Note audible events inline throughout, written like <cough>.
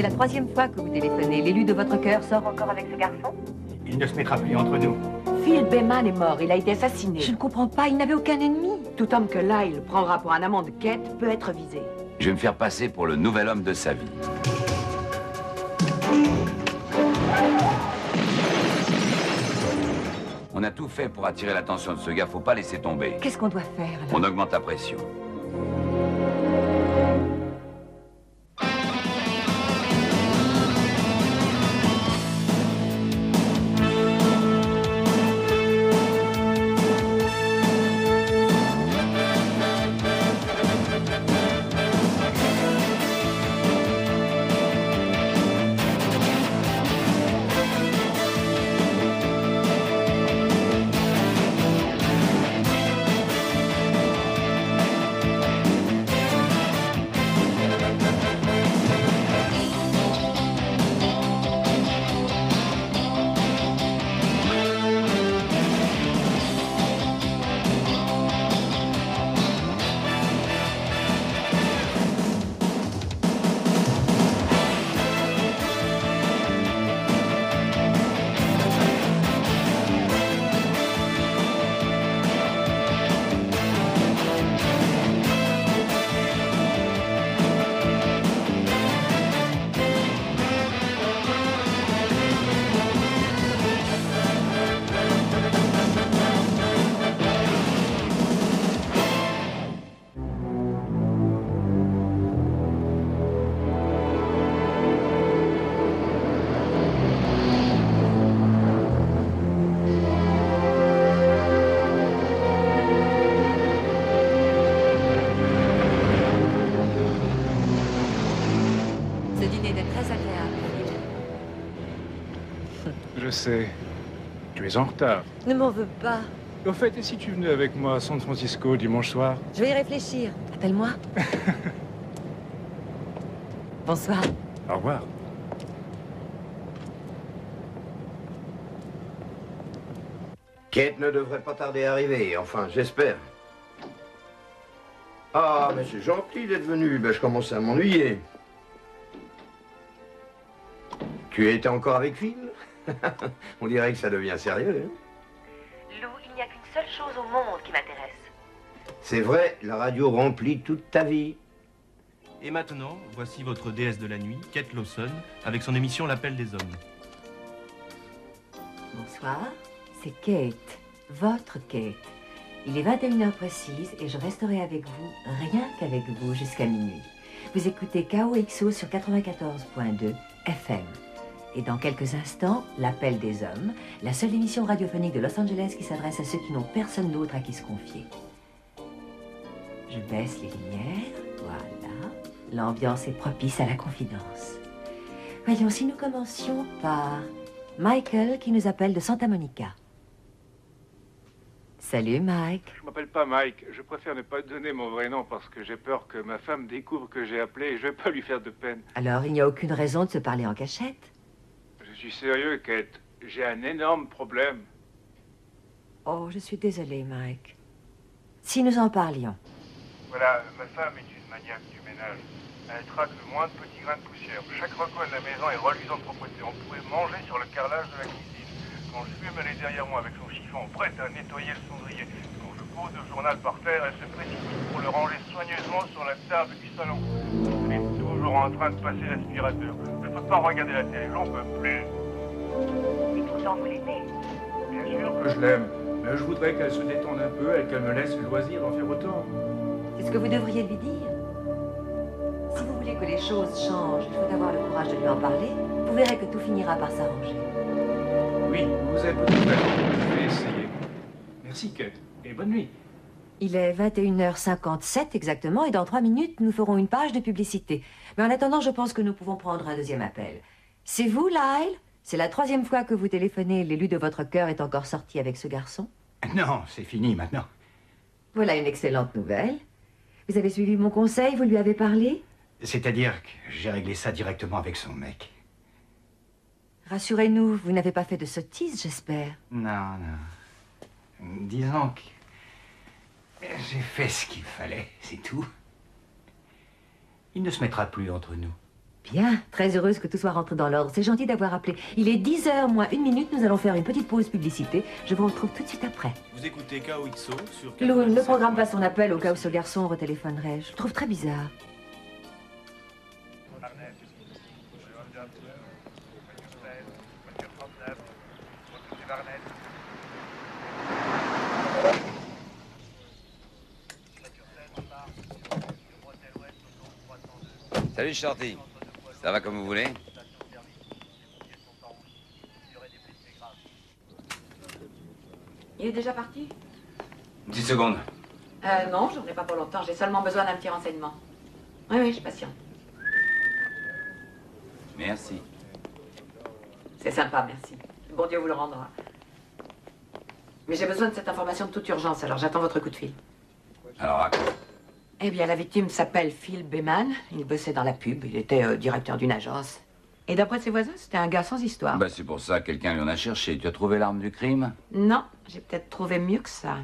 C'est la troisième fois que vous téléphonez. L'élu de votre cœur sort encore avec ce garçon Il ne se mettra plus entre nous. Phil Bayman est mort, il a été assassiné. Je ne comprends pas, il n'avait aucun ennemi. Tout homme que Lyle prendra pour un amant de Kate peut être visé. Je vais me faire passer pour le nouvel homme de sa vie. On a tout fait pour attirer l'attention de ce gars, faut pas laisser tomber. Qu'est-ce qu'on doit faire là? On augmente la pression. Tu es en retard. Ne m'en veux pas. Au fait, et si tu venais avec moi à San Francisco dimanche soir? Je vais y réfléchir. Appelle-moi. <laughs> Bonsoir. Au revoir. Kate ne devrait pas tarder à arriver, enfin, j'espère. Ah, mais c'est gentil d'être venu, ben, je commence à m'ennuyer. Tu étais encore avec Phil? <laughs> On dirait que ça devient sérieux. hein. Lou, il n'y a qu'une seule chose au monde qui m'intéresse. C'est vrai, la radio remplit toute ta vie. Et maintenant, voici votre déesse de la nuit, Kate Lawson, avec son émission L'appel des hommes. Bonsoir. C'est Kate. Votre Kate. Il est 21h précise et je resterai avec vous, rien qu'avec vous, jusqu'à minuit. Vous écoutez KOXO sur 94.2 FM. Et dans quelques instants, L'appel des hommes, la seule émission radiophonique de Los Angeles qui s'adresse à ceux qui n'ont personne d'autre à qui se confier. Je baisse les lumières, voilà. L'ambiance est propice à la confidence. Voyons, si nous commencions par Michael qui nous appelle de Santa Monica. Salut Mike. Je m'appelle pas Mike. Je préfère ne pas donner mon vrai nom parce que j'ai peur que ma femme découvre que j'ai appelé et je vais pas lui faire de peine. Alors, il n'y a aucune raison de se parler en cachette suis sérieux, Kate. J'ai un énorme problème. Oh, je suis désolée, Mike. Si nous en parlions. Voilà, ma femme est une maniaque du ménage. Elle traque le moins de petits grains de poussière. Chaque recoin de la maison est reluisant de propreté. On pourrait manger sur le carrelage de la cuisine. Quand je fume, elle est derrière moi avec son chiffon, prête à nettoyer le cendrier. Quand je pose le journal par terre, elle se précipite pour le ranger soigneusement sur la table du salon. Elle est toujours en train de passer l'aspirateur. Je peux pas regarder la télé, j'en peux plus. Et pourtant, vous l'aimez. Bien sûr que je l'aime, mais je voudrais qu'elle se détende un peu et qu'elle me laisse le loisir d'en faire autant. C'est ce que vous devriez lui dire? Si vous voulez que les choses changent, il faut avoir le courage de lui en parler. Vous verrez que tout finira par s'arranger. Oui, vous avez peut-être raison. Je vais essayer. Merci, Kate. Et bonne nuit. Il est 21h57 exactement et dans trois minutes, nous ferons une page de publicité. Mais en attendant, je pense que nous pouvons prendre un deuxième appel. C'est vous, Lyle? C'est la troisième fois que vous téléphonez. L'élu de votre cœur est encore sorti avec ce garçon? Non, c'est fini maintenant. Voilà une excellente nouvelle. Vous avez suivi mon conseil, vous lui avez parlé? C'est-à-dire que j'ai réglé ça directement avec son mec. Rassurez-nous, vous n'avez pas fait de sottise, j'espère. Non, non. Disons que j'ai fait ce qu'il fallait, c'est tout. Il ne se mettra plus entre nous. Bien, très heureuse que tout soit rentré dans l'ordre. C'est gentil d'avoir appelé. Il est 10h moins une minute, nous allons faire une petite pause publicité. Je vous retrouve tout de suite après. Vous écoutez KOXO sur... Lou, ne 97. programme pas son appel au cas où ce garçon retéléphonerait. Je le trouve très bizarre. Salut Shorty. Ça va comme vous voulez Il est déjà parti? 10 secondes. Euh, non, j'en ai pas pour longtemps. J'ai seulement besoin d'un petit renseignement. Oui, oui, je suis patient. Merci. C'est sympa, merci. Bon Dieu vous le rendra. Mais j'ai besoin de cette information de toute urgence, alors j'attends votre coup de fil. Alors raconte. Eh bien, la victime s'appelle Phil Beman. Il bossait dans la pub. Il était euh, directeur d'une agence. Et d'après ses voisins, c'était un gars sans histoire. Bah, c'est pour ça que quelqu'un lui en a cherché. Tu as trouvé l'arme du crime? Non, j'ai peut-être trouvé mieux que ça.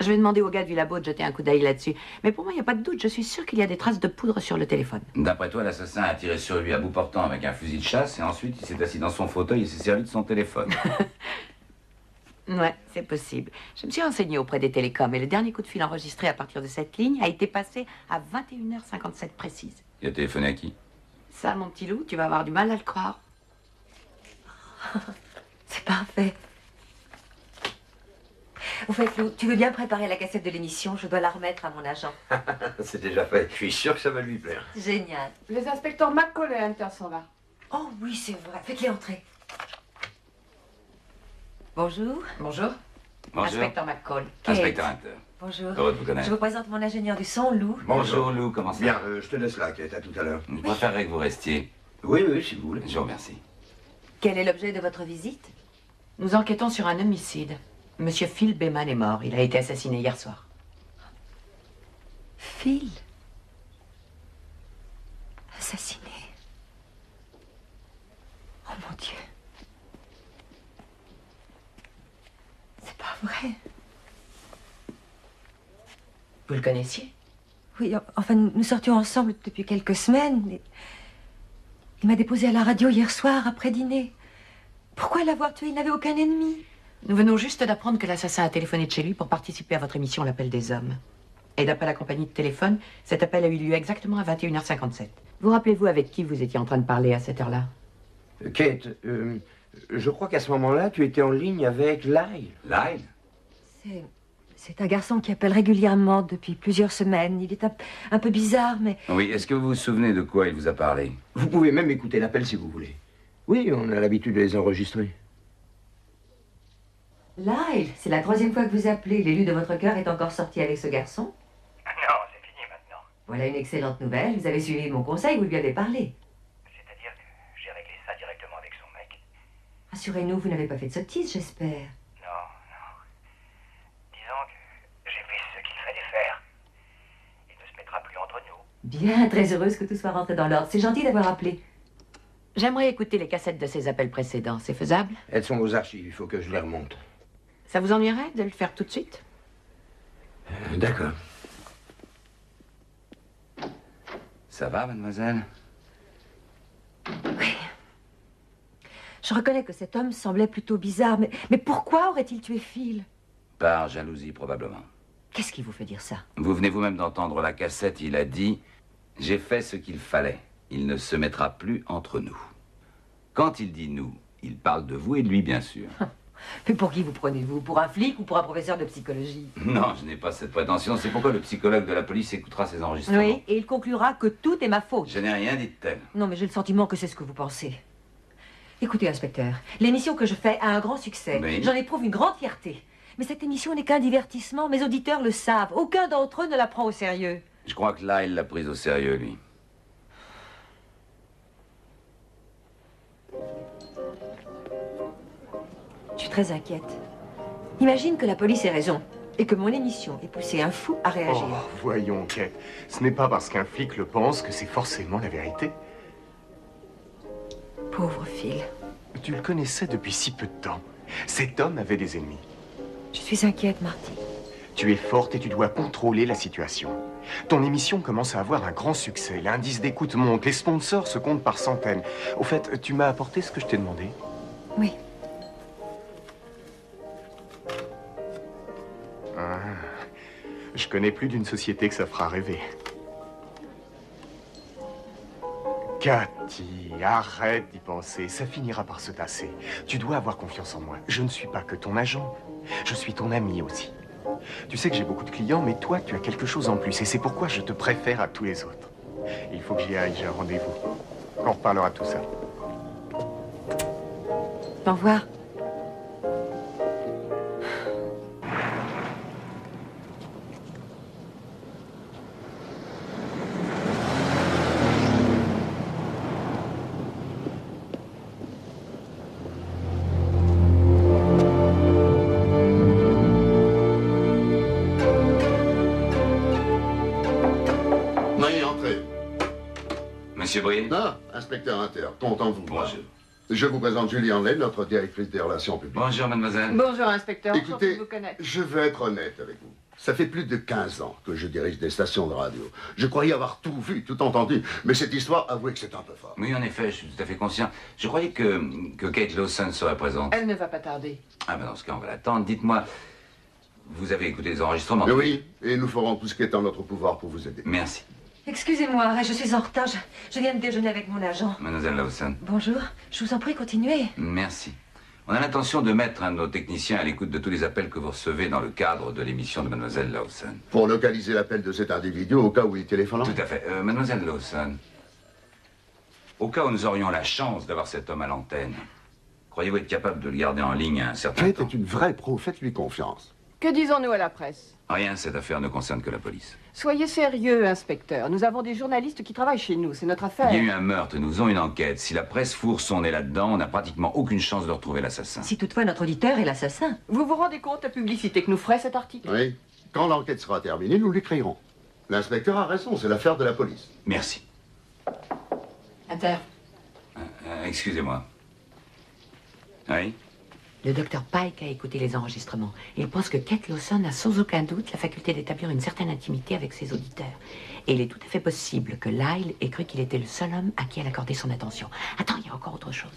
Je vais demander au gars du labo de jeter un coup d'œil là-dessus. Mais pour moi, il n'y a pas de doute. Je suis sûre qu'il y a des traces de poudre sur le téléphone. D'après toi, l'assassin a tiré sur lui à bout portant avec un fusil de chasse et ensuite il s'est assis dans son fauteuil et s'est servi de son téléphone. <laughs> Ouais, c'est possible. Je me suis renseignée auprès des télécoms et le dernier coup de fil enregistré à partir de cette ligne a été passé à 21h57 précise. Il a téléphoné à qui? Ça, mon petit loup, tu vas avoir du mal à le croire. <laughs> C'est parfait. Au fait, Lou, tu veux bien préparer la cassette de l'émission? Je dois la remettre à mon agent. <laughs> C'est déjà fait. Je suis sûr que ça va lui plaire. Génial. Les inspecteurs McCall et Hunter sont là. Oh oui, c'est vrai. Faites-les entrer. Bonjour. Bonjour. Bonjour. Inspecteur McCall. Kate. Inspecteur Hunter. Bonjour. Heureux de vous connaître. Je vous présente mon ingénieur du son, Lou. Bonjour Lou, comment ça Bien, va euh, je te laisse là, Kate. À tout à l'heure. Je préférerais que vous restiez. Oui, oui, si vous voulez. Je vous remercie. Quel est l'objet de votre visite? Nous enquêtons sur un homicide. Monsieur Phil Beman est mort. Il a été assassiné hier soir. Phil? Assassiné. Oh mon Dieu. C'est pas vrai. Vous le connaissiez? Oui, en- enfin, nous sortions ensemble depuis quelques semaines. mais Il m'a déposé à la radio hier soir, après dîner. Pourquoi l'avoir tué? Il n'avait aucun ennemi. Nous venons juste d'apprendre que l'assassin a téléphoné de chez lui pour participer à votre émission L'appel des hommes. Et d'après la compagnie de téléphone, cet appel a eu lieu exactement à 21h57. Vous rappelez-vous avec qui vous étiez en train de parler à cette heure-là? Euh, Kate, euh, je crois qu'à ce moment-là, tu étais en ligne avec Lyle. Lyle? C'est. C'est un garçon qui appelle régulièrement depuis plusieurs semaines. Il est un, un peu bizarre, mais Oui, est-ce que vous vous souvenez de quoi il vous a parlé? Vous pouvez même écouter l'appel si vous voulez. Oui, on a l'habitude de les enregistrer. Lyle, c'est la troisième fois que vous appelez. L'élu de votre cœur est encore sorti avec ce garçon. Non, c'est fini maintenant. Voilà une excellente nouvelle. Vous avez suivi mon conseil, vous lui avez parlé. C'est-à-dire que j'ai réglé ça directement avec son mec. Rassurez-nous, vous n'avez pas fait de sottise, j'espère. Non, non. Disons que j'ai fait ce qu'il fallait faire. Il ne se mettra plus entre nous. Bien, très heureuse que tout soit rentré dans l'ordre. C'est gentil d'avoir appelé. J'aimerais écouter les cassettes de ces appels précédents. C'est faisable? Elles sont aux archives, il faut que je les remonte. Ça vous ennuierait de le faire tout de suite? Euh, D'accord. Ça va, mademoiselle? Je reconnais que cet homme semblait plutôt bizarre, mais, mais pourquoi aurait-il tué Phil? Par jalousie, probablement. Qu'est-ce qui vous fait dire ça? Vous venez vous-même d'entendre la cassette, il a dit J'ai fait ce qu'il fallait. Il ne se mettra plus entre nous. Quand il dit nous, il parle de vous et de lui, bien sûr. <laughs> Mais pour qui vous prenez-vous? Pour un flic ou pour un professeur de psychologie? Non, je n'ai pas cette prétention. C'est pourquoi le psychologue de la police écoutera ces enregistrements. Oui, et il conclura que tout est ma faute. Je n'ai rien dit de tel. Non, mais j'ai le sentiment que c'est ce que vous pensez. Écoutez, inspecteur, l'émission que je fais a un grand succès. Oui. J'en éprouve une grande fierté. Mais cette émission n'est qu'un divertissement. Mes auditeurs le savent. Aucun d'entre eux ne la prend au sérieux. Je crois que là, il l'a prise au sérieux, lui. Je suis très inquiète. Imagine que la police ait raison et que mon émission ait poussé un fou à réagir. Oh, voyons, Kate. Ce n'est pas parce qu'un flic le pense que c'est forcément la vérité. Pauvre Phil. Tu le connaissais depuis si peu de temps. Cet homme avait des ennemis. Je suis inquiète, Marty. Tu es forte et tu dois contrôler la situation. Ton émission commence à avoir un grand succès. L'indice d'écoute monte, les sponsors se comptent par centaines. Au fait, tu m'as apporté ce que je t'ai demandé Oui. Ah, je connais plus d'une société que ça fera rêver. Cathy, arrête d'y penser. Ça finira par se tasser. Tu dois avoir confiance en moi. Je ne suis pas que ton agent. Je suis ton ami aussi. Tu sais que j'ai beaucoup de clients, mais toi, tu as quelque chose en plus. Et c'est pourquoi je te préfère à tous les autres. Il faut que j'y aille, j'ai un rendez-vous. On reparlera de tout ça. Au revoir. Je vous présente Julie Henley, notre directrice des relations publiques. Bonjour, mademoiselle. Bonjour, inspecteur. Écoutez, vous connaître. je veux être honnête avec vous. Ça fait plus de 15 ans que je dirige des stations de radio. Je croyais avoir tout vu, tout entendu, mais cette histoire, avouez que c'est un peu fort. Oui, en effet, je suis tout à fait conscient. Je croyais que, que Kate Lawson serait présente. Elle ne va pas tarder. Ah, ben dans ce cas, on va l'attendre. Dites-moi, vous avez écouté les enregistrements? Mais oui, et nous ferons tout ce qui est en notre pouvoir pour vous aider. Merci. Excusez-moi, je suis en retard. Je, je viens de déjeuner avec mon agent. Mademoiselle Lawson, Bonjour. Je vous en prie, continuez. merci. On a l'intention de mettre un de nos techniciens à l'écoute de tous les appels que vous recevez dans le cadre de l'émission de Mademoiselle Lawson. Pour localiser l'appel de cet individu au cas où il téléphone. Tout à fait. Euh, Mademoiselle Lawson, au cas où nous aurions la chance d'avoir cet homme à l'antenne, croyez-vous être capable de le garder en ligne un certain Kate temps est une vraie pro, faites-lui confiance. Que disons-nous à la presse? Rien, cette affaire ne concerne que la police. Soyez sérieux, inspecteur. Nous avons des journalistes qui travaillent chez nous. C'est notre affaire. Il y a eu un meurtre, nous faisons une enquête. Si la presse fourre son nez là-dedans, on n'a pratiquement aucune chance de retrouver l'assassin. Si toutefois notre auditeur est l'assassin. Vous vous rendez compte de la publicité que nous ferait cet article? Oui. Quand l'enquête sera terminée, nous l'écrirons. L'inspecteur a raison, c'est l'affaire de la police. Merci. Inter, Euh, Excusez-moi. Oui? Le docteur Pike a écouté les enregistrements. Il pense que Kate Lawson a sans aucun doute la faculté d'établir une certaine intimité avec ses auditeurs. Et il est tout à fait possible que Lyle ait cru qu'il était le seul homme à qui elle accordait son attention. Attends, il y a encore autre chose.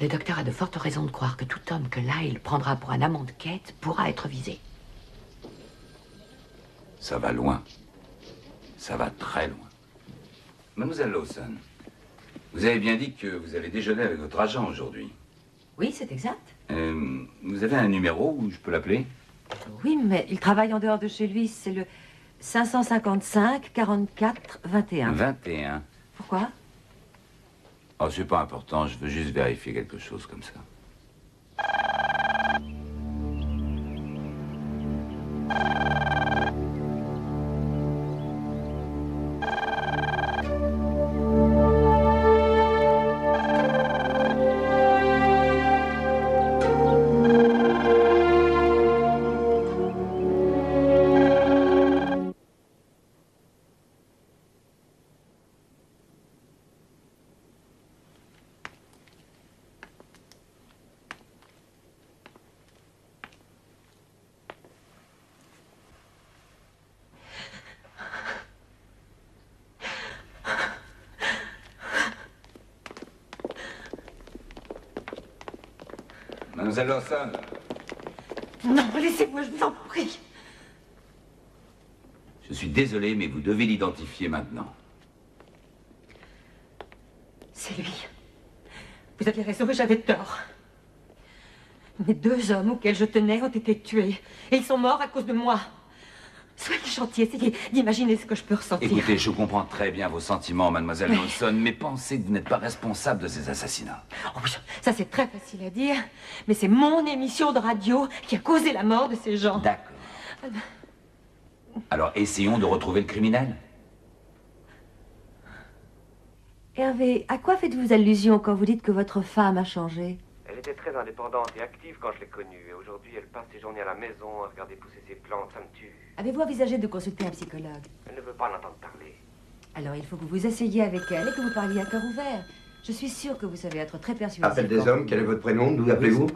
Le docteur a de fortes raisons de croire que tout homme que Lyle prendra pour un amant de Kate pourra être visé. Ça va loin. Ça va très loin. Mademoiselle Lawson, vous avez bien dit que vous avez déjeuné avec votre agent aujourd'hui. Oui, c'est exact. Euh, vous avez un numéro où je peux l'appeler? Oui, mais il travaille en dehors de chez lui. C'est le 555 44 21. 21. Pourquoi? Oh, c'est pas important, je veux juste vérifier quelque chose comme ça. Mademoiselle Lawson, Non, laissez-moi, je vous en prie. je suis désolé, mais vous devez l'identifier maintenant. C'est lui. Vous aviez raison, j'avais tort. Mes deux hommes auxquels je tenais ont été tués. Et ils sont morts à cause de moi. Soyez gentil, essayez d'imaginer ce que je peux ressentir. Écoutez, je comprends très bien vos sentiments, mademoiselle Lawson, mais pensez que vous n'êtes pas responsable de ces assassinats. Oh oui, ça c'est très facile à dire, mais c'est mon émission de radio qui a causé la mort de ces gens. D'accord. Alors essayons de retrouver le criminel. Hervé, à quoi faites-vous allusion quand vous dites que votre femme a changé? Elle était très indépendante et active quand je l'ai connue. Et aujourd'hui, elle passe ses journées à la maison à regarder pousser ses plantes. Ça me tue. Avez-vous envisagé de consulter un psychologue? Elle ne veut pas en entendre parler. Alors il faut que vous vous essayiez avec elle et que vous parliez à cœur ouvert. Je suis sûre que vous savez être très persuasif. Appel des hommes, quel est votre prénom D'où appelez-vous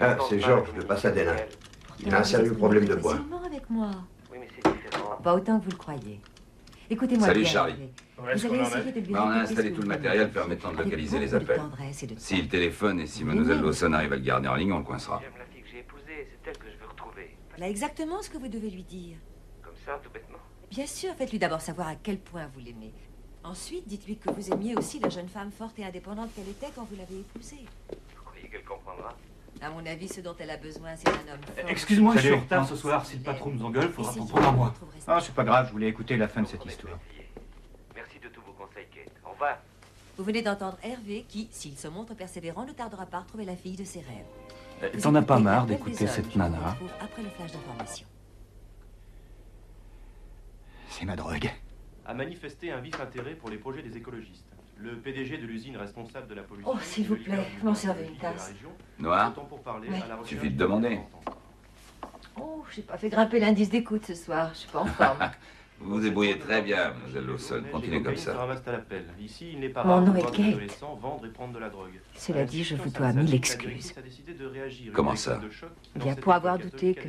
Ah, c'est Georges, le vous Pasadena. Il a un sérieux problème de poids. Avec moi. Oui, mais c'est différent. Pas autant que vous le croyez. Écoutez-moi Salut, bien, Charlie. Vous allez essayer de lui Bah, on a installé tout le matériel de permettant de localiser les de appels. de S'il tact. téléphone et si Mademoiselle. Lawson arrive à le garder en ligne, on le coincera. J'aime la fille que j'ai épousée, c'est elle que je veux retrouver. Voilà exactement ce que vous devez lui dire. Comme ça, tout bêtement. Bien sûr, faites-lui d'abord savoir à quel point vous l'aimez. Ensuite, dites-lui que vous aimiez aussi la jeune femme forte et indépendante qu'elle était quand vous l'avez épousée. Vous croyez qu'elle comprendra? À mon avis, ce dont elle a besoin, c'est un homme fort. Excuse-moi, je suis en retard ce soir. Si le patron nous engueule, faudra t'en prendre à moi. Ah, c'est pas grave, je voulais écouter la fin de cette histoire. Merci de tous vos conseils, Kate. Au revoir. Vous venez d'entendre Hervé qui, s'il se montre persévérant, ne tardera pas à retrouver la fille de ses rêves. Euh, T'en as pas marre d'écouter cette nana retrouve après le flash d'information. C'est ma drogue. A manifesté un vif intérêt pour les projets des écologistes. Le PDG de l'usine responsable de la pollution. Oh, s'il vous plaît, m'en servez une tasse. Noir autant pour parler Ouais. à la Suffit de demander. Oh, j'ai pas fait grimper l'indice d'écoute ce soir. Je suis pas en forme. <laughs> Vous vous débrouillez très bien, Mademoiselle Lawson. Continuez comme ça. à l'appel. Ici, il n'est pas Mon nom est Kate. vendre et prendre de la drogue. Cela dit, je vous dois mille excuses. Comment ça bien, pour avoir douté que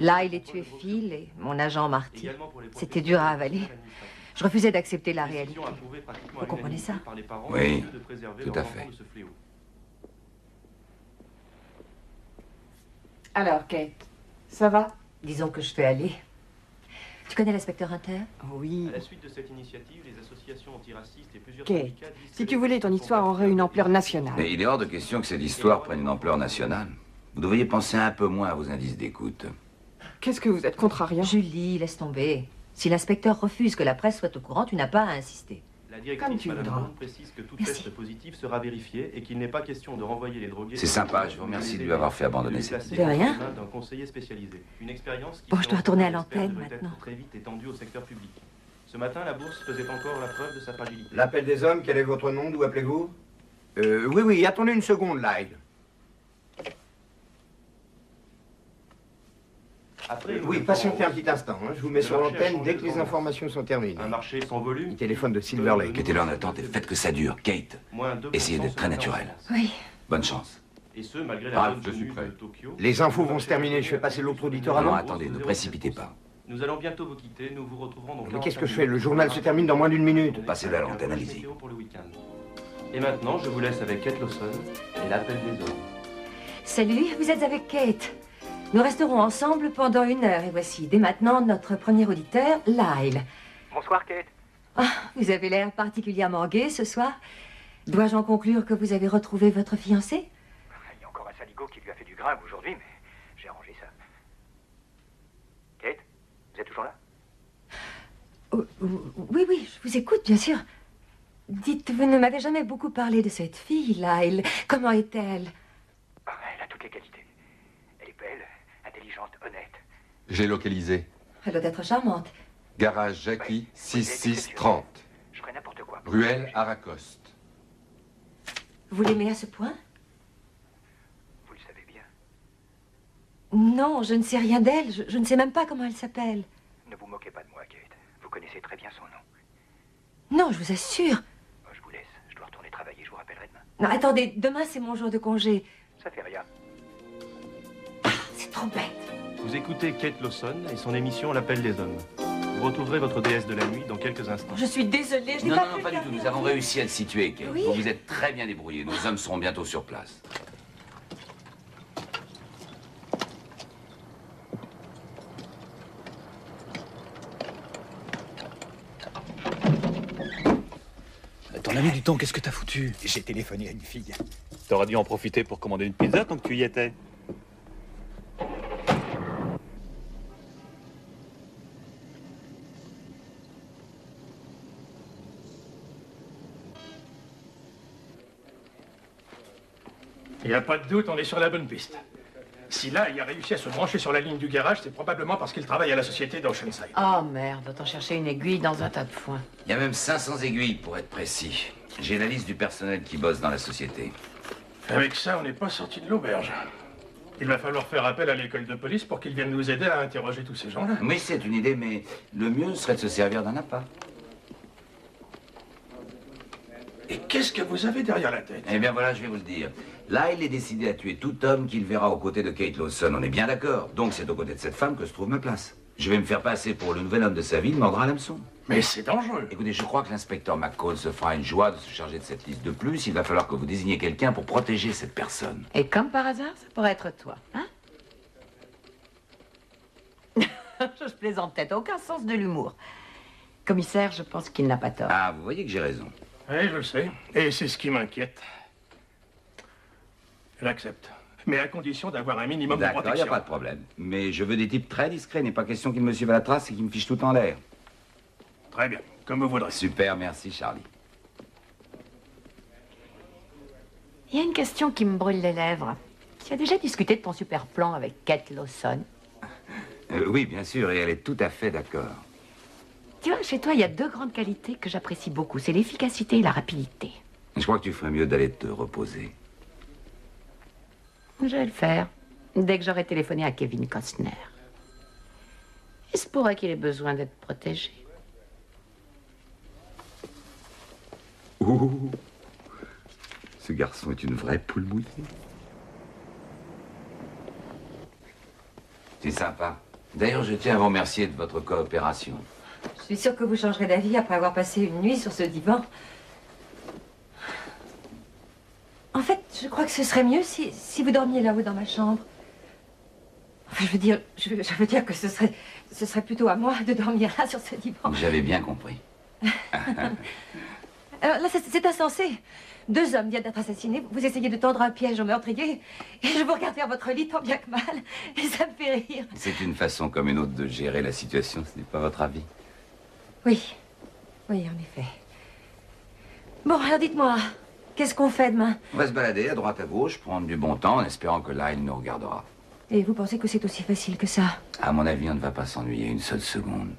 là, il est tué Phil et mon agent Marty. C'était dur à avaler. Je refusais d'accepter la réalité. Vous comprenez ça Oui, tout à fait. Alors, Kate, ça va? Disons que je peux aller. Tu connais l'inspecteur Hunter? Oui. À la suite de cette initiative, les associations antiracistes et plusieurs Kate, si tu voulais, ton histoire aurait une ampleur nationale. Mais il est hors de question que cette histoire prenne une ampleur nationale. Vous devriez penser un peu moins à vos indices d'écoute. Qu'est-ce que vous êtes contrariant? Julie, laisse tomber. Si l'inspecteur refuse que la presse soit au courant, tu n'as pas à insister. La Comme directrice, Madame. Bond, précise que toute Merci. test positive sera vérifiée et qu'il n'est pas question de renvoyer les drogués. C'est sympa, je vous remercie de lui avoir fait abandonner cette. De rien. d'un conseiller spécialisé. Une expérience qui, Bon, je dois retourner à l'antenne devrait être maintenant. très vite étendue au secteur public. Ce matin, la bourse faisait encore la preuve de sa fragilité. L'appel des hommes, quel est votre nom D'où appelez-vous? Euh, Oui, oui, attendez une seconde, Lyle. Après, Oui, patientez un petit instant. hein, Je vous mets Le sur l'antenne dès que les informations sont terminées. Un marché sans volume. Le téléphone de Silver Lake. Mettez-le en attente et faites que ça dure. Kate, Moins 2% essayez d'être très naturel. Oui. Bonne chance. Et ce, malgré la bonne je suis prêt. de Tokyo. Les infos vont se terminer. Je fais passer l'autre auditeur Non, avant. attendez, ne précipitez pas. Nous allons bientôt vous quitter. Nous vous retrouverons dans Mais qu'est-ce que 45 je fais? Le journal se termine dans moins d'une minute. Passez-le à l'antenne, allez-y. Météo pour le week-end. Et maintenant, je vous laisse avec Kate Lawson et l'appel des hommes. Salut, vous êtes avec Kate. Nous resterons ensemble pendant une heure et voici dès maintenant notre premier auditeur, Lyle. Bonsoir, Kate. Ah, vous avez l'air particulièrement gai ce soir. Dois-je en conclure que vous avez retrouvé votre fiancé? Il y a encore un saligo qui lui a fait du grimpe aujourd'hui, mais j'ai arrangé ça. Kate, vous êtes toujours là? Oh, Oui, oui, je vous écoute, bien sûr. Dites, vous ne m'avez jamais beaucoup parlé de cette fille, Lyle. Comment est-elle? Ah, Elle a toutes les qualités. Elle est belle, intelligente, honnête. J'ai localisé. Elle doit être charmante. Garage Jackie 6630. Je ferai n'importe quoi. Ruelle Aracoste. Vous l'aimez à ce point? Vous le savez bien. Non, je ne sais rien d'elle. Je, je ne sais même pas comment elle s'appelle. Ne vous moquez pas de moi, Kate. Vous connaissez très bien son nom. Non, je vous assure. Oh, je vous laisse. Je dois retourner travailler. Je vous rappellerai demain. Non, attendez, demain c'est mon jour de congé. Ça fait rien. C'est trop bête. Vous écoutez Kate Lawson et son émission L'appel des hommes. Vous retrouverez votre déesse de la nuit dans quelques instants. Je suis désolée, je n'ai Non, pas non, non, pas du tout. Nous avons réussi à le situer, Kate. Oui. Vous vous êtes très bien débrouillés. Nos hommes seront bientôt sur place. Ton ami du temps, qu'est-ce que t'as foutu? J'ai téléphoné à une fille. T'aurais dû en profiter pour commander une pizza tant que tu y étais. Il n'y a pas de doute, on est sur la bonne piste. Si là, il a réussi à se brancher sur la ligne du garage, c'est probablement parce qu'il travaille à la société d'Oceanside. Oh merde, autant chercher une aiguille dans un tas de foin. Il y a même 500 aiguilles, pour être précis. J'ai la liste du personnel qui bosse dans la société. Avec ça, on n'est pas sorti de l'auberge. Il va falloir faire appel à l'école de police pour qu'ils viennent nous aider à interroger tous ces gens-là. Oui, c'est une idée, mais le mieux serait de se servir d'un appât. Et qu'est-ce que vous avez derrière la tête Eh bien voilà, je vais vous le dire. Là, il est décidé à tuer tout homme qu'il verra aux côtés de Kate Lawson. On est bien d'accord. Donc c'est aux côtés de cette femme que se trouve ma place. Je vais me faire passer pour le nouvel homme de sa vie, il mordra l'hameçon. Mais c'est dangereux. Écoutez, je crois que l'inspecteur McCall se fera une joie de se charger de cette liste de plus. Il va falloir que vous désigniez quelqu'un pour protéger cette personne. Et comme par hasard, ça pourrait être toi, hein? <laughs> Je plaisante peut-être, aucun sens de l'humour. Commissaire, je pense qu'il n'a pas tort. Ah, vous voyez que j'ai raison. Oui, je le sais. Et c'est ce qui m'inquiète. J'accepte. Mais à condition d'avoir un minimum de D'accord, il n'y a protection. pas de problème. Mais je veux des types très discrets. Il n'est pas question qu'ils me suivent à la trace et qu'ils me fichent tout en l'air. Très bien, comme vous voudrez. Super, merci Charlie. Il y a une question qui me brûle les lèvres. Tu as déjà discuté de ton super plan avec Kate Lawson? Euh, oui, bien sûr, et elle est tout à fait d'accord. Tu vois, chez toi, il y a deux grandes qualités que j'apprécie beaucoup. C'est l'efficacité et la rapidité. Je crois que tu ferais mieux d'aller te reposer. Je vais le faire. Dès que j'aurai téléphoné à Kevin Costner. Il se pourrait qu'il ait besoin d'être protégé? Ouh, ce garçon est une vraie poule mouillée. C'est sympa. D'ailleurs, je tiens à vous remercier de votre coopération. Je suis sûre que vous changerez d'avis après avoir passé une nuit sur ce divan. En fait, je crois que ce serait mieux si, si vous dormiez là-haut dans ma chambre. Enfin, je veux dire, je, je veux dire que ce serait, ce serait plutôt à moi de dormir là sur ce divan. J'avais bien compris. <laughs> Alors là, c'est c'est insensé. Deux hommes viennent d'être assassinés. Vous essayez de tendre un piège au meurtrier. Et je vous regarde faire votre lit tant bien que mal. Et ça me fait rire. C'est une façon comme une autre de gérer la situation, ce n'est pas votre avis. Oui. Oui, en effet. Bon, alors dites-moi, qu'est-ce qu'on fait demain? On va se balader à droite à gauche, prendre du bon temps en espérant que là, il nous regardera. Et vous pensez que c'est aussi facile que ça? À mon avis, on ne va pas s'ennuyer une seule seconde.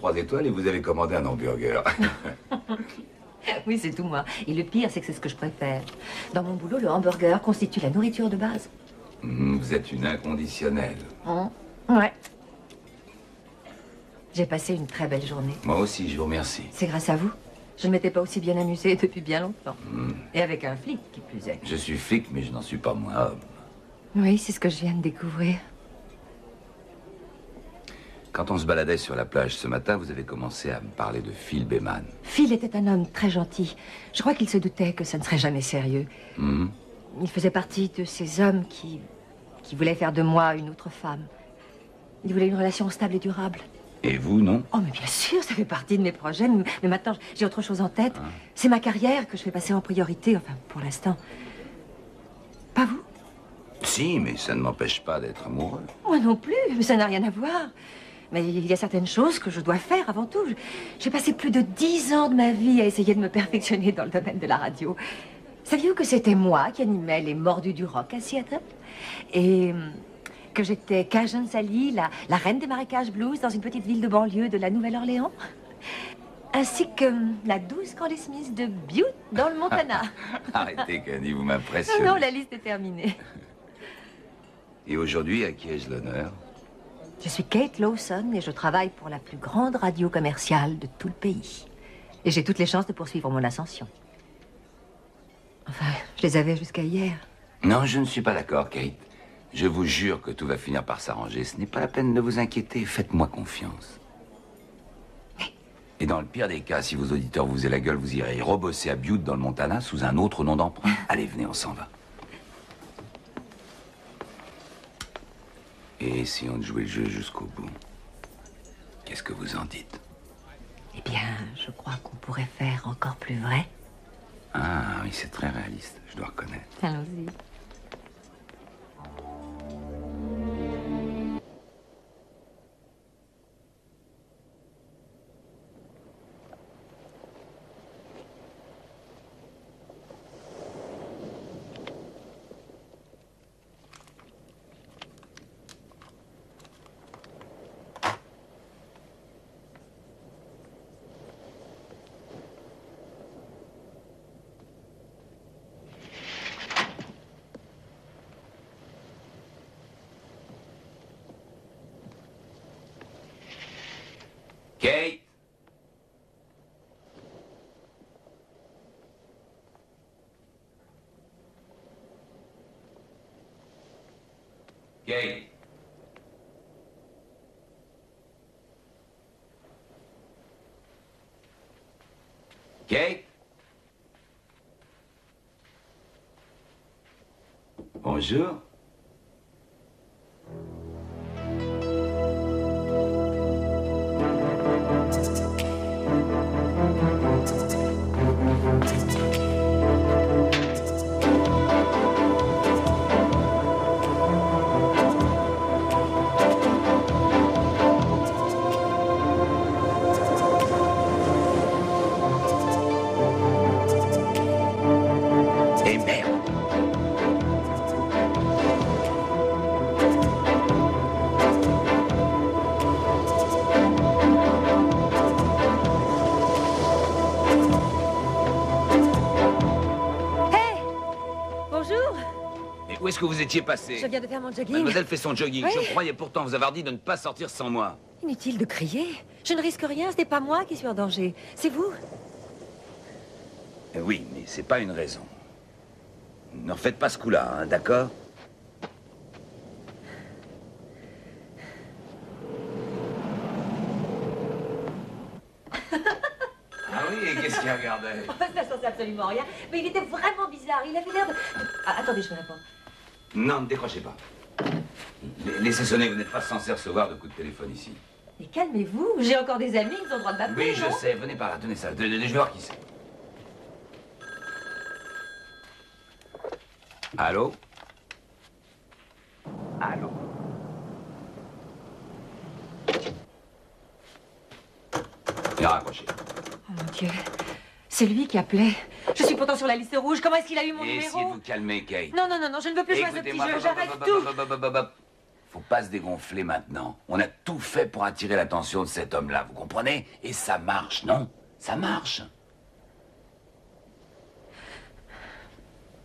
Trois étoiles, et vous avez commandé un hamburger. <laughs> Oui, c'est tout moi. Et le pire, c'est que c'est ce que je préfère. Dans mon boulot, le hamburger constitue la nourriture de base. Hmm, vous êtes une inconditionnelle. Hein? Ouais. J'ai passé une très belle journée. Moi aussi, je vous remercie. C'est grâce à vous. Je ne m'étais pas aussi bien amusée depuis bien longtemps. Hmm, Et avec un flic, qui plus est. Je suis flic, mais je n'en suis pas moins homme. Oui, c'est ce que je viens de découvrir. Quand on se baladait sur la plage ce matin, vous avez commencé à me parler de Phil Beman. Phil était un homme très gentil. Je crois qu'il se doutait que ça ne serait jamais sérieux. Hmm, Il faisait partie de ces hommes qui, qui voulaient faire de moi une autre femme. Il voulait une relation stable et durable. Et vous, non? Oh, mais bien sûr, ça fait partie de mes projets. Mais maintenant, j'ai autre chose en tête. C'est ma carrière que je fais passer en priorité, enfin, pour l'instant. Pas vous? Si, mais ça ne m'empêche pas d'être amoureux. Moi non plus, mais ça n'a rien à voir. Mais il y a certaines choses que je dois faire avant tout. J'ai passé plus de dix ans de ma vie à essayer de me perfectionner dans le domaine de la radio. Saviez-vous que c'était moi qui animais les mordus du rock à Seattle? Et hum, que j'étais Cajun Sally, la, la reine des marécages blues dans une petite ville de banlieue de la Nouvelle-Orléans? Ainsi que hum, la douce Candy Smith de Butte dans le Montana. <laughs> Arrêtez, Candy, vous non, m'impressionnez. non, la liste est terminée. Et aujourd'hui, à qui ai-je l'honneur? Je suis Kate Lawson et je travaille pour la plus grande radio commerciale de tout le pays. Et j'ai toutes les chances de poursuivre mon ascension. Enfin, je les avais jusqu'à hier. Non, je ne suis pas d'accord, Kate. Je vous jure que tout va finir par s'arranger. Ce n'est pas la peine de vous inquiéter. Faites-moi confiance. Et dans le pire des cas, si vos auditeurs vous aient la gueule, vous irez rebosser à Butte dans le Montana sous un autre nom d'emprunt. <laughs> Allez, venez, on s'en va. Et si on jouait le jeu jusqu'au bout Qu'est-ce que vous en dites Eh bien, je crois qu'on pourrait faire encore plus vrai. Ah oui, c'est très réaliste, je dois reconnaître. Allons-y. Kate. Kate. Kate. Bonjour. Que vous étiez passé Je viens de faire mon jogging. Mademoiselle fait son jogging. Oui. Je croyais pourtant vous avoir dit de ne pas sortir sans moi. Inutile de crier. Je ne risque rien, ce n'est pas moi qui suis en danger. C'est vous. Eh Oui, mais c'est pas une raison. Ne refaites pas ce coup-là, hein, d'accord? <laughs> Ah oui, et qu'est-ce qu'il regardait? Ça ne absolument rien. Mais il était vraiment bizarre. Il avait l'air de... Ah, attendez, je vais répondre. Non, ne décrochez pas. La- Laissez sonner, vous n'êtes pas censé recevoir de coups de téléphone ici. Mais calmez-vous. J'ai encore des amis qui ont le droit de m'appeler. Oui, je non sais, venez par là, tenez ça. Je vais voir qui c'est. Allô? Allô? Il a raccroché. Oh mon Dieu. C'est lui qui appelait. Je suis pourtant sur la liste rouge. Comment est-ce qu'il a eu mon numéro essayez de vous calmer, Kate. Non, non, non, non, je ne veux plus jouer à ce petit jeu. J'arrête tout. Faut pas se dégonfler maintenant. On a tout fait pour attirer l'attention de cet homme-là, vous comprenez? Et ça marche, non? Ça marche.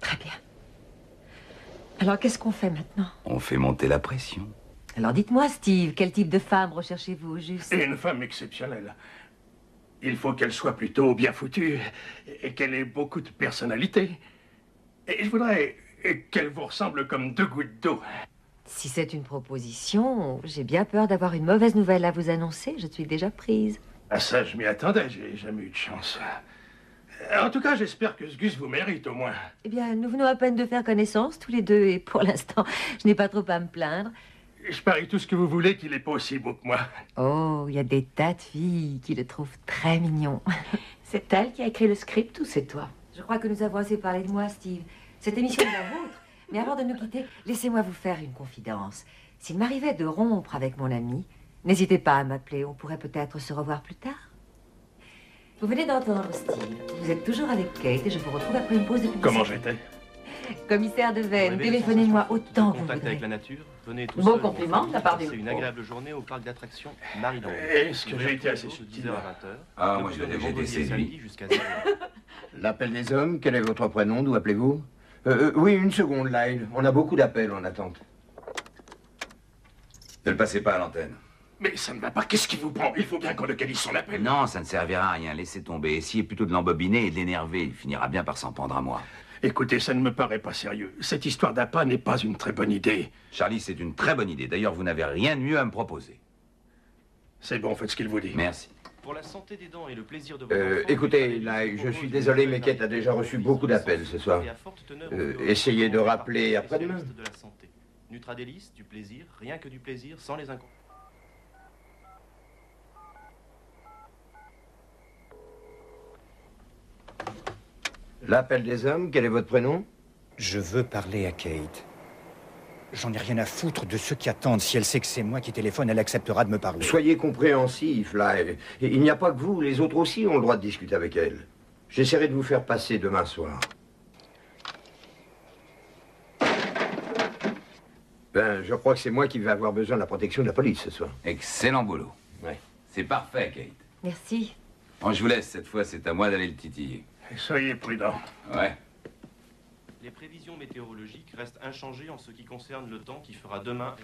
Très bien. Alors, qu'est-ce qu'on fait maintenant? On fait monter la pression. Alors, dites-moi, Steve, quel type de femme recherchez-vous au juste? Une femme exceptionnelle. Il faut qu'elle soit plutôt bien foutue et qu'elle ait beaucoup de personnalité. Et je voudrais qu'elle vous ressemble comme deux gouttes d'eau. Si c'est une proposition, j'ai bien peur d'avoir une mauvaise nouvelle à vous annoncer. Je suis déjà prise. À ça, je m'y attendais, j'ai jamais eu de chance. En tout cas, j'espère que ce Gus vous mérite au moins. Eh bien, nous venons à peine de faire connaissance, tous les deux, et pour l'instant, je n'ai pas trop à me plaindre. Je parie tout ce que vous voulez qu'il est pas aussi beau que moi. Oh, il y a des tas de filles qui le trouvent très mignon. <laughs> C'est elle qui a écrit le script ou c'est toi? Je crois que nous avons assez parlé de moi, Steve. Cette émission est la vôtre. Mais avant de nous quitter, laissez-moi vous faire une confidence. S'il m'arrivait de rompre avec mon ami, n'hésitez pas à m'appeler. On pourrait peut-être se revoir plus tard. Vous venez d'entendre Steve. Vous êtes toujours avec Kate et je vous retrouve après une pause de publicité. Comment j'étais? Commissaire de téléphonez-moi autant que vous contact voudrez. avec la nature, venez seul, compliment de la part du une pro. agréable journée au parc d'attractions Maryland. Est-ce que j'ai été assez subtil 10h à 20h. Ah, moi, je vais déjà été séduit. jusqu'à 0 <laughs> L'appel des hommes, quel est votre prénom D'où appelez-vous Euh, euh, Oui, une seconde, Lyle. On a beaucoup d'appels en attente. Ne le passez pas à l'antenne. Mais ça ne va pas. Qu'est-ce qui vous prend? Il faut bien qu'on localise son appel. Non, ça ne servira à rien. Laissez tomber. Essayez plutôt de l'embobiner et de l'énerver. Il finira bien par s'en prendre à moi. Écoutez, ça ne me paraît pas sérieux. Cette histoire d'appât n'est pas une très bonne idée. Charlie, c'est une très bonne idée. D'ailleurs, vous n'avez rien de mieux à me proposer. C'est bon, faites ce qu'il vous dit. Merci. Pour la santé des dents et le plaisir de vos Euh, écoutez, Lyle, je suis désolé, mais Kate a déjà reçu beaucoup d'appels ce soir. Euh, essayez de rappeler après-demain. spécialiste de la santé. Nutradelis, du plaisir, rien que du plaisir, sans les inconvénients. L'appel des hommes, quel est votre prénom? Je veux parler à Kate. J'en ai rien à foutre de ceux qui attendent. Si elle sait que c'est moi qui téléphone, elle acceptera de me parler. Soyez compréhensif. Et Il n'y a pas que vous, les autres aussi ont le droit de discuter avec elle. J'essaierai de vous faire passer demain soir. Ben, je crois que c'est moi qui vais avoir besoin de la protection de la police ce soir. Excellent boulot. Ouais. C'est parfait, Kate. Merci. Bon, je vous laisse. Cette fois, c'est à moi d'aller le titiller. Soyez prudent. Ouais. Les prévisions météorologiques restent inchangées en ce qui concerne le temps qui fera demain.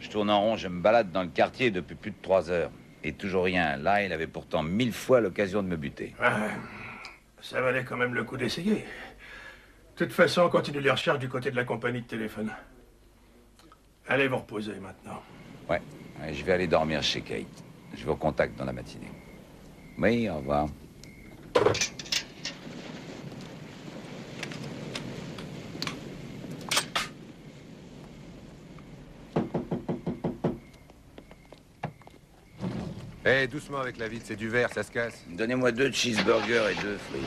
Je tourne en rond, je me balade dans le quartier depuis plus de trois heures. Et toujours rien. Là, il avait pourtant mille fois l'occasion de me buter. Ah, ça valait quand même le coup d'essayer. De toute façon, on continue les recherches du côté de la compagnie de téléphone. Allez vous reposer maintenant. Ouais, je vais aller dormir chez Kate. Je vous recontacte dans la matinée. Oui, au revoir. Eh, doucement avec la vitre, c'est du verre, ça se casse. Donnez-moi deux cheeseburgers et deux frites.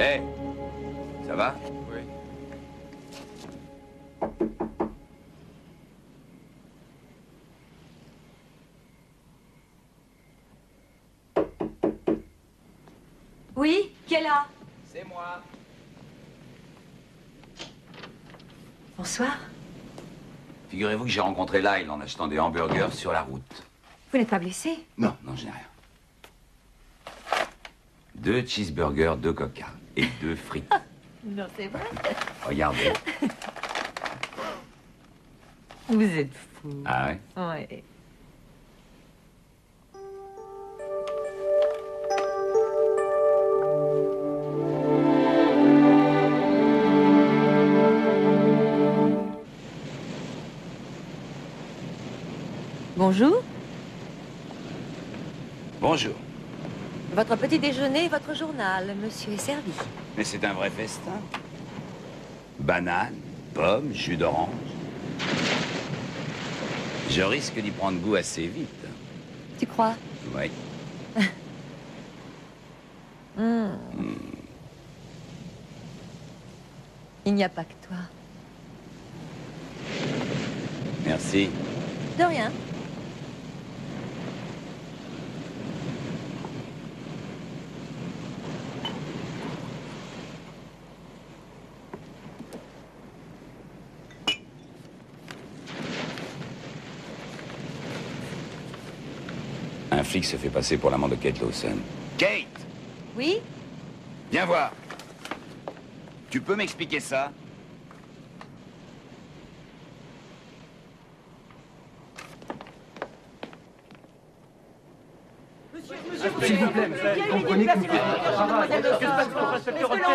Eh, ça va? Qui est là C'est moi. Bonsoir. Figurez-vous que j'ai rencontré Lyle en achetant des hamburgers sur la route. Vous n'êtes pas blessé? Non, non, je n'ai rien. Deux cheeseburgers, deux coca et deux frites. <laughs> Non, c'est vrai. Regardez. Vous êtes fou. Ah ouais? Ouais. Bonjour. Bonjour. Votre petit déjeuner, votre journal. Monsieur est servi. Mais c'est un vrai festin. Banane, pommes, jus d'orange. Je risque d'y prendre goût assez vite. Tu crois? Oui. <laughs> Hmm. Il n'y a pas que toi. Merci. De rien. Flic se fait passer pour l'amant de Kate Lawson. Kate Oui Viens voir. Tu peux m'expliquer ça S'il vous plaît, comprenez que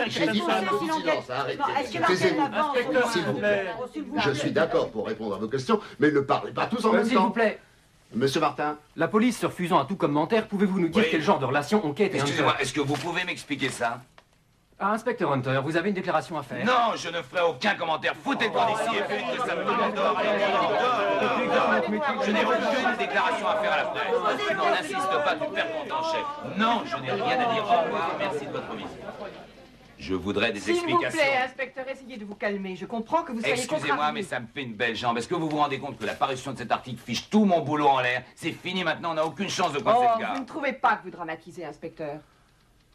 J'ai dit silence, arrêtez. Taisez-vous. S'il vous plaît. Je suis d'accord pour répondre à vos questions, mais ne parlez pas tous en Euh, même S'il temps. vous plaît. Monsieur Martin La police se refusant à tout commentaire, pouvez-vous nous dire Oui. quel genre de relation Kate et Excusez-moi, est-ce que vous pouvez m'expliquer ça? Ah, inspecteur Hunter, vous avez une déclaration à faire. Non, je ne ferai aucun commentaire. Foutez-toi d'ici et vite que ça me. Je n'ai aucune déclaration à faire à la presse. Non, n'insiste pas, tu perds ton temps, chef. Non, je n'ai rien à dire. Au revoir, merci de votre visite. Je voudrais des S'il vous explications. plaît, inspecteur, essayez de vous calmer. Je comprends que vous soyez Excusez-moi, mais ça me fait une belle jambe. Est-ce que vous vous rendez compte que l'apparition de cet article fiche tout mon boulot en l'air? C'est fini maintenant, on n'a aucune chance de Oh, passer le vous gars. ne trouvez pas que vous dramatisez, inspecteur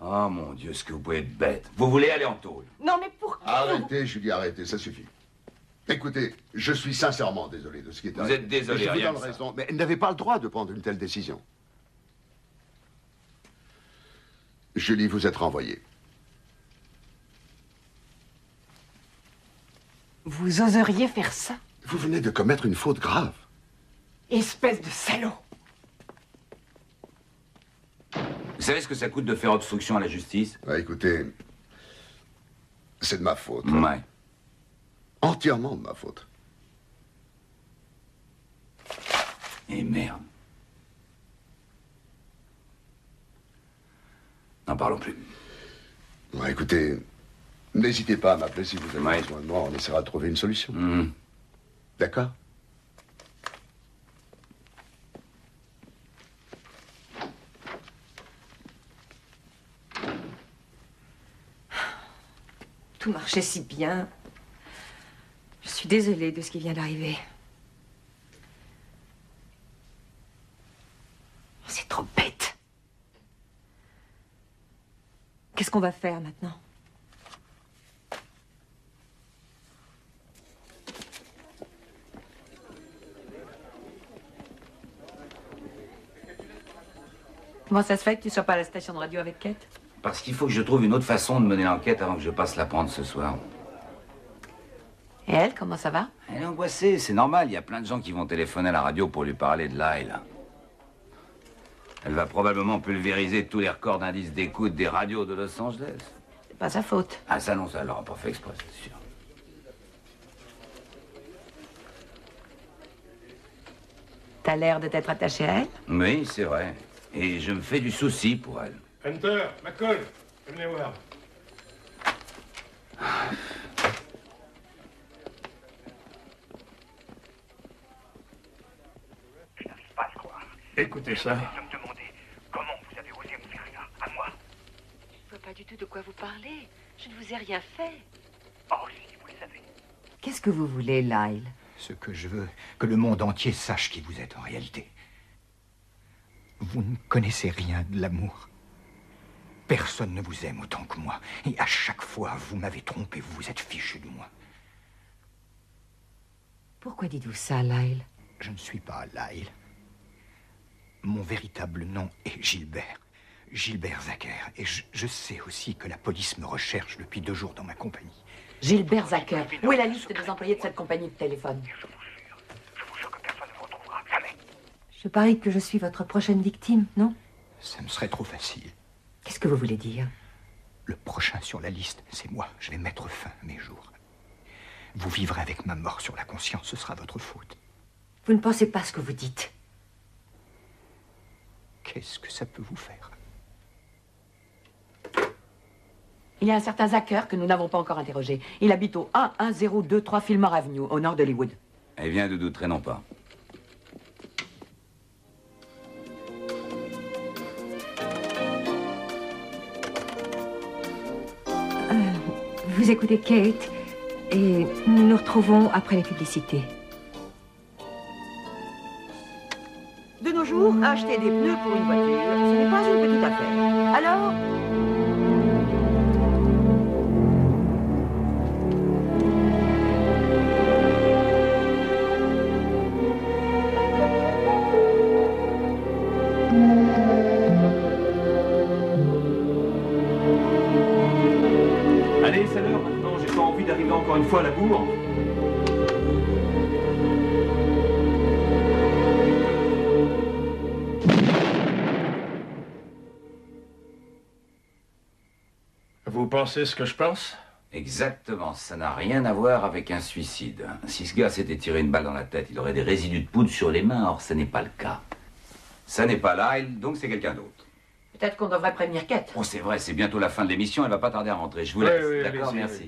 Oh mon Dieu, ce que vous pouvez être bête? Vous voulez aller en tôle? Non, mais pour qui Arrêtez, Julie, arrêtez, ça suffit. Écoutez, je suis sincèrement désolé de ce qui est Vous arrivé. êtes désolé, Je vous donne que ça. raison, mais elle n'avait pas le droit de prendre une telle décision. Julie, vous êtes renvoyée. Vous oseriez faire ça Vous venez de commettre une faute grave. Espèce de salaud Vous savez ce que ça coûte de faire obstruction à la justice? Ah, écoutez, c'est de ma faute. Ouais. Entièrement de ma faute. Et merde. N'en parlons plus. Ouais, écoutez, n'hésitez pas à m'appeler si vous avez besoin de moi. On essaiera de trouver une solution. Hmm. D'accord Tout marchait si bien. Je suis désolée de ce qui vient d'arriver. C'est trop bête. Qu'est-ce Qu'est-ce qu'on va faire maintenant? Comment ça se fait que tu sois pas à la station de radio avec Kate? Parce qu'il faut que je trouve une autre façon de mener l'enquête avant que je passe la prendre ce soir. Et elle, comment ça va? Elle est angoissée, c'est normal. Il y a plein de gens qui vont téléphoner à la radio pour lui parler de Lyle. Elle va probablement pulvériser tous les records d'indices d'écoute des radios de Los Angeles. C'est pas sa faute. Ah, ça non, ça, l'aura pas fait exprès, c'est sûr. T'as l'air de t'être attaché à elle? Oui, c'est vrai. Et je me fais du souci pour elle. Hunter, McCall, venez voir. Je n'arrive pas à le croire. Écoutez ça. Je me demandais comment vous avez osé me faire ça, à moi. Je vois pas du tout de quoi vous parlez. Je ne vous ai rien fait. Oh, si, vous le savez. Qu'est-ce que vous voulez, Lyle? Ce que je veux, que le monde entier sache qui vous êtes en réalité. Vous ne connaissez rien de l'amour. Personne ne vous aime autant que moi. Et à chaque fois, vous m'avez trompé, vous vous êtes fichu de moi. Pourquoi dites-vous ça, Lyle? Je ne suis pas Lyle. Mon véritable nom est Gilbert. Gilbert Zacher. Et je, je sais aussi que la police me recherche depuis deux jours dans ma compagnie. Gilbert Zacher. Où est la liste des employés de cette compagnie de téléphone? Je parie que je suis votre prochaine victime, non? Ça me serait trop facile. Qu'est-ce que vous voulez dire? Le prochain sur la liste, c'est moi. Je vais mettre fin à mes jours. Vous vivrez avec ma mort sur la conscience, ce sera votre faute. Vous ne pensez pas ce que vous dites. Qu'est-ce que ça peut vous faire? Il y a un certain Zacher que nous n'avons pas encore interrogé. Il habite au 11023 Fillmore Avenue, au nord d'Hollywood. Elle vient de traînons pas. Vous écoutez Kate et nous nous retrouvons après les publicités. De nos jours, acheter des pneus pour une voiture, ce n'est pas une petite affaire. Alors, encore une fois à la bourre. Vous pensez ce que je pense? Exactement, ça n'a rien à voir avec un suicide. Si ce gars s'était tiré une balle dans la tête, il aurait des résidus de poudre sur les mains, or ce n'est pas le cas. Ça n'est pas Lyle, donc c'est quelqu'un d'autre. Peut-être qu'on devrait prévenir Kate. Oh, c'est vrai, c'est bientôt la fin de l'émission, elle va pas tarder à rentrer. Je vous Oui, laisse. oui, D'accord, merci.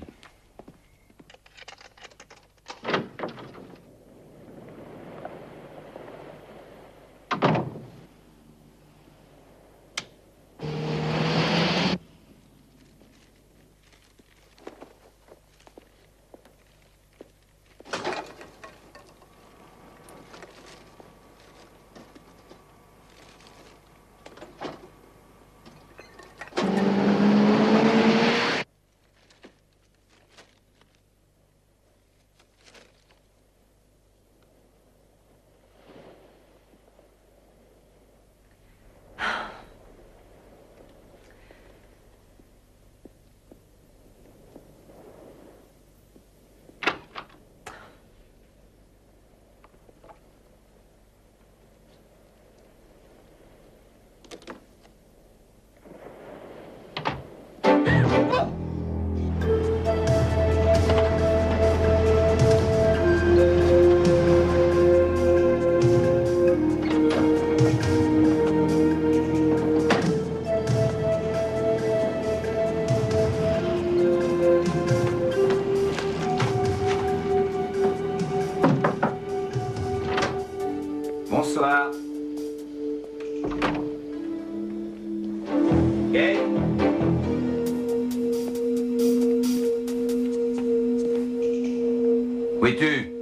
Où es-tu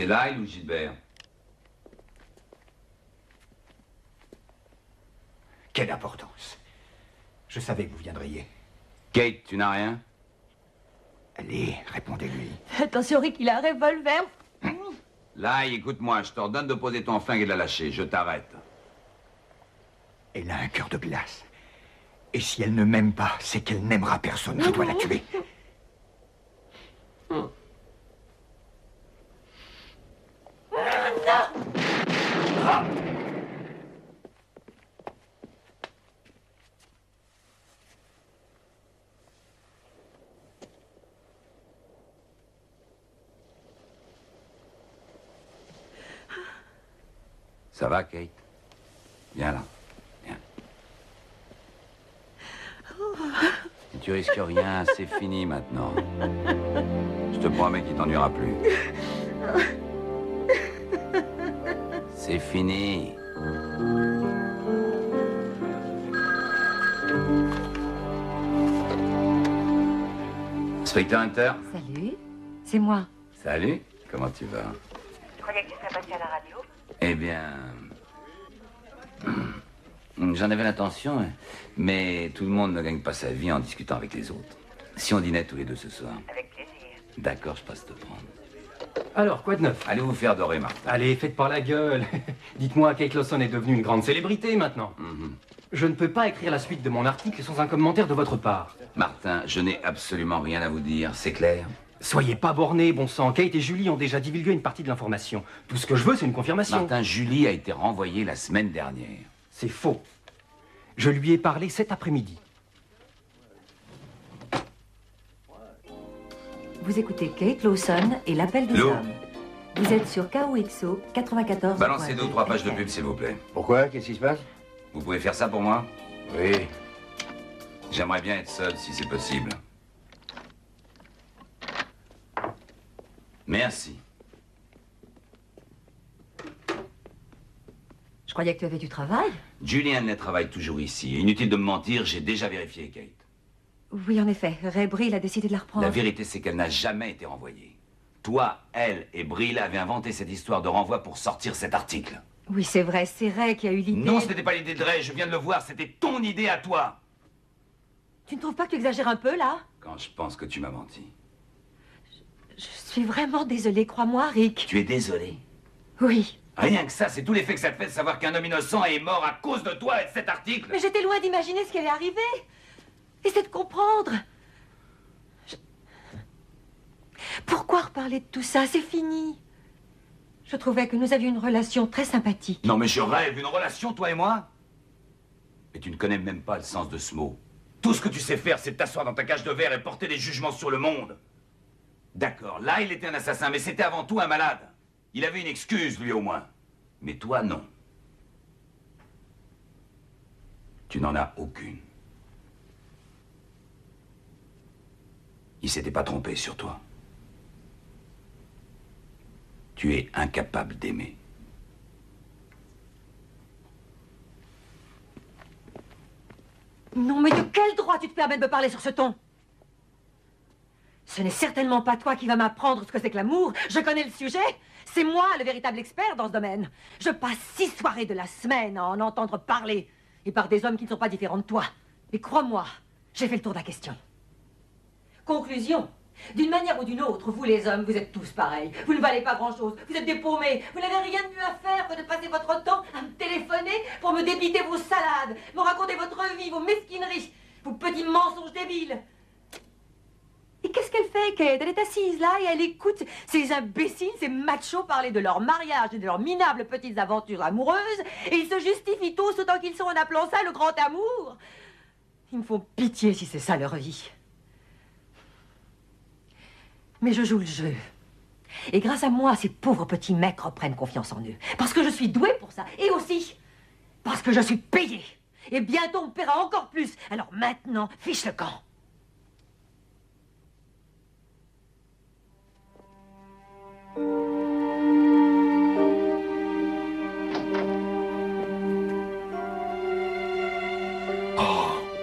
c'est Lyle ou Gilbert Quelle importance. Je savais que vous viendriez. Kate, tu n'as rien? Allez, répondez-lui. Attention, Rick, il a un revolver. Lyle, écoute-moi, je t'ordonne de poser ton flingue et de la lâcher. Je t'arrête. Elle a un cœur de glace. Et si elle ne m'aime pas, c'est qu'elle n'aimera personne. Je dois la tuer. Kate Viens là. Viens. Tu risques rien, c'est fini maintenant. Je te promets qu'il t'ennuiera plus. C'est fini. Inspecteur Hunter Salut, c'est moi. Salut, comment tu vas? Je croyais que tu serais passé à la radio? Eh bien. J'en avais l'intention, hein. mais tout le monde ne gagne pas sa vie en discutant avec les autres. Si on dînait tous les deux ce soir. Avec plaisir. D'accord, je passe te prendre. Alors, quoi de neuf? Allez vous faire dorer, Martin. Allez, faites par la gueule. <laughs> Dites-moi, Kate Lawson est devenue une grande célébrité maintenant. Mhm. Je ne peux pas écrire la suite de mon article sans un commentaire de votre part. Martin, je n'ai absolument rien à vous dire, c'est clair? Soyez pas borné, bon sang. Kate et Julie ont déjà divulgué une partie de l'information. Tout ce que je veux, c'est une confirmation. Martin, Julie a été renvoyée la semaine dernière. C'est faux. Je lui ai parlé cet après-midi. Vous écoutez Kate Lawson et l'appel des Lou. hommes. Vous êtes sur KOXO 94. Balancez deux ou trois pages de pub, s'il vous plaît. Pourquoi? Qu'est-ce qui se passe? Vous pouvez faire ça pour moi? Oui. J'aimerais bien être seul, si c'est possible. Merci. Je croyais que tu avais du travail. Julie Henley travaille toujours ici. Inutile de me mentir, j'ai déjà vérifié Kate. Oui, en effet. Ray Brill a décidé de la reprendre. La vérité, c'est qu'elle n'a jamais été renvoyée. Toi, elle et Brill avaient inventé cette histoire de renvoi pour sortir cet article. Oui, c'est vrai. C'est Ray qui a eu l'idée. Non, ce n'était pas l'idée de Ray, je viens de le voir, c'était ton idée à toi. Tu ne trouves pas que tu exagères un peu, là? Quand je pense que tu m'as menti. Je suis vraiment désolée, crois-moi, Rick. Tu es désolé. Oui. Rien que ça, c'est tout l'effet que ça te fait de savoir qu'un homme innocent est mort à cause de toi et de cet article. Mais j'étais loin d'imaginer ce qui allait arriver. Essaie de comprendre. Je- Pourquoi reparler de tout ça? C'est fini. Je trouvais que nous avions une relation très sympathique. Non, mais je rêve une relation, toi et moi. Mais tu ne connais même pas le sens de ce mot. Tout ce que tu sais faire, c'est t'asseoir dans ta cage de verre et porter des jugements sur le monde. D'accord, là, il était un assassin, mais c'était avant tout un malade. Il avait une excuse, lui au moins. Mais toi, non. Tu n'en as aucune. Il s'était pas trompé sur toi. Tu es incapable d'aimer. Non, mais de quel droit tu te permets de me parler sur ce ton? Ce n'est certainement pas toi qui vas m'apprendre ce que c'est que l'amour. Je connais le sujet. C'est moi le véritable expert dans ce domaine. Je passe six soirées de la semaine à en entendre parler. Et par des hommes qui ne sont pas différents de toi. Et crois-moi, j'ai fait le tour de la question. Conclusion. D'une manière ou d'une autre, vous les hommes, vous êtes tous pareils. Vous ne valez pas grand-chose. Vous êtes des. Vous n'avez rien de mieux à faire que de passer votre temps à me téléphoner pour me débiter vos salades, me raconter votre vie, vos mesquineries, vos petits mensonges débiles. Et qu'est-ce qu'elle fait, Kate? Elle est assise là et elle écoute ces imbéciles, ces machos parler de leur mariage et de leurs minables petites aventures amoureuses et ils se justifient tous autant qu'ils sont en appelant ça le grand amour. Ils me font pitié si c'est ça leur vie. Mais je joue le jeu. Et grâce à moi, ces pauvres petits mecs reprennent confiance en eux. Parce que je suis douée pour ça. Et aussi, parce que je suis payée. Et bientôt, on paiera encore plus. Alors maintenant, fiche le camp. Oh,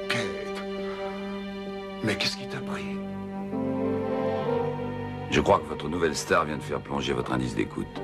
Kate. Mais qu'est-ce qui t'a pris? Je crois que votre nouvelle star vient de faire plonger votre indice d'écoute.